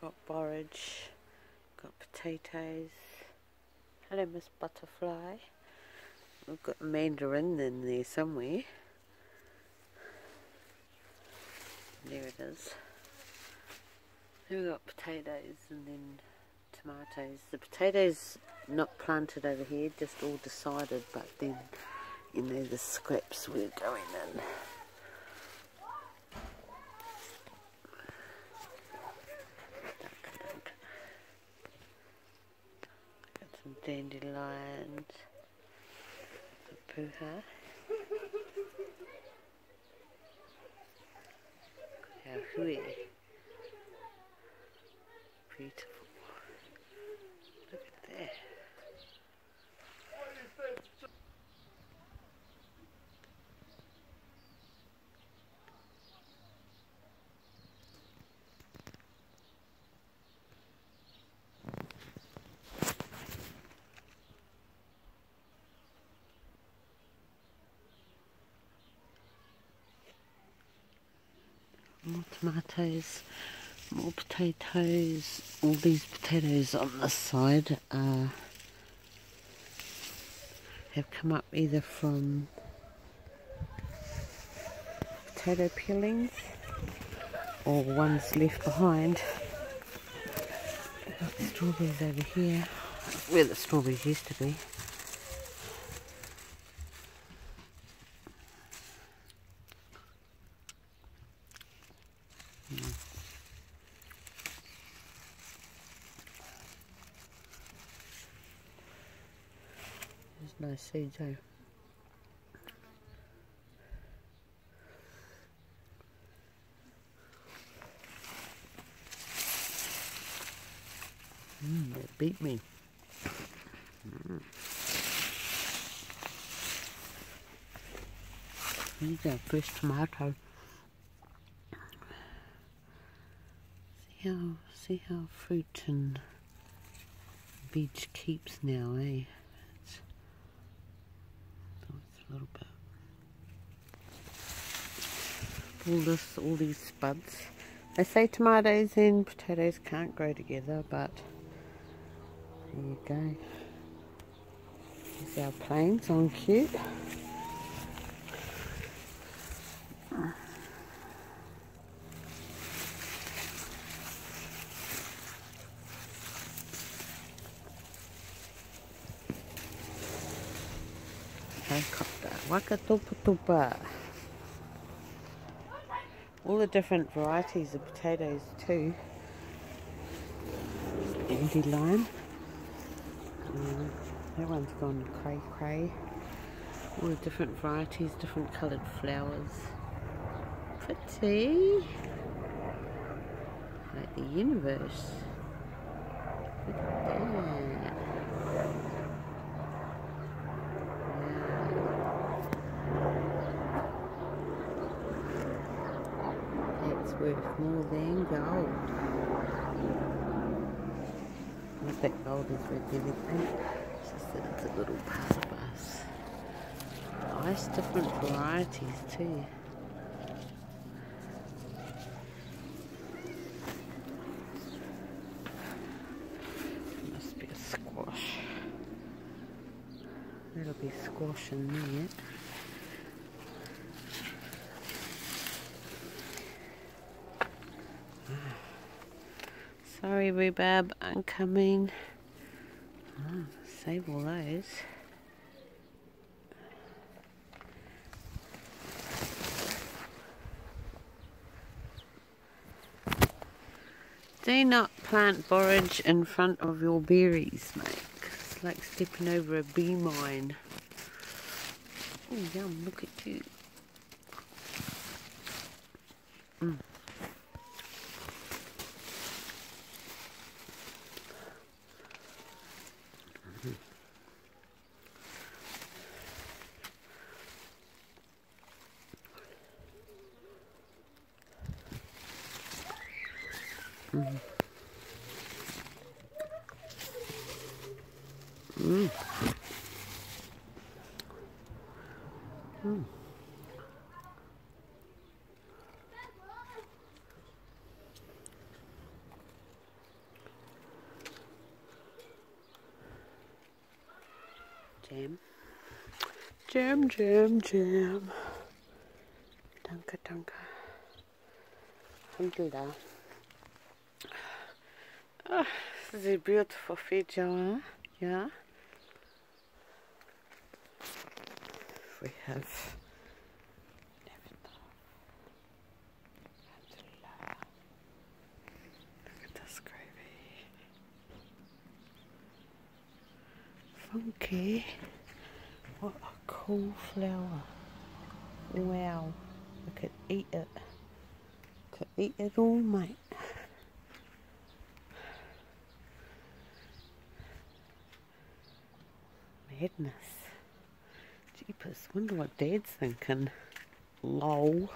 got borage, got potatoes. Hello, Miss Butterfly. We've got mandarin in there somewhere. There it is. Then we've got potatoes and then tomatoes. The potatoes not planted over here, just all decided, but then, you know, the scraps were going in. Dandelions, puha. Our hui. Beautiful. Tomatoes, more potatoes. All these potatoes on this side uh, have come up either from potato peelings or ones left behind. Got strawberries over here, where the strawberries used to be. There's no seeds though. Mm, it beat me. Mm. These are fresh tomato. See how see how fruit and veg keeps now, eh? Little bit. All this, all these spuds. They say tomatoes and potatoes can't grow together, but there you go. Here's our planes on cute. Waka tupa tupa. All the different varieties of potatoes too. Dandelion. Mm, that one's gone cray cray. All the different varieties, different coloured flowers. Pretty. Like the universe. Look at that. It's worth more than gold. Not that gold is worth everything, it's just that it's a little part of us. Oh, nice different varieties too. Must be a squash. There'll be squash in there. Sorry, rhubarb, I'm coming. Oh, save all those. Do not plant borage in front of your berries, mate. It's like stepping over a bee mine. Oh, yum, look at you. Mm. Mm. Mm. Mm. Jam. Jam, jam, jam. Danke, danke. Alhamdulillah. Oh, this is a beautiful feature, huh? Yeah. We have Look at this gravy. Funky. What a cool flower. Wow. I could eat it. Could eat it all, mate. Madness. Jeepers, wonder what Dad's thinking. Lol.